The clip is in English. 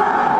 Wow.